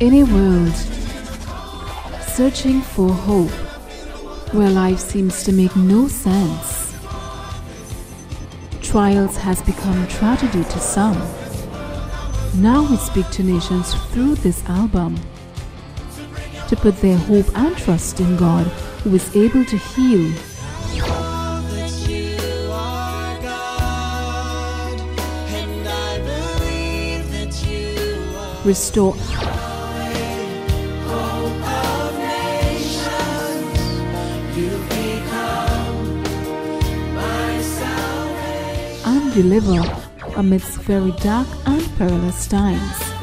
In a world searching for hope, where life seems to make no sense, trials has become tragedy to some. Now we speak to nations through this album. To put their hope and trust in God who is able to heal, that deliver amidst very dark and perilous times.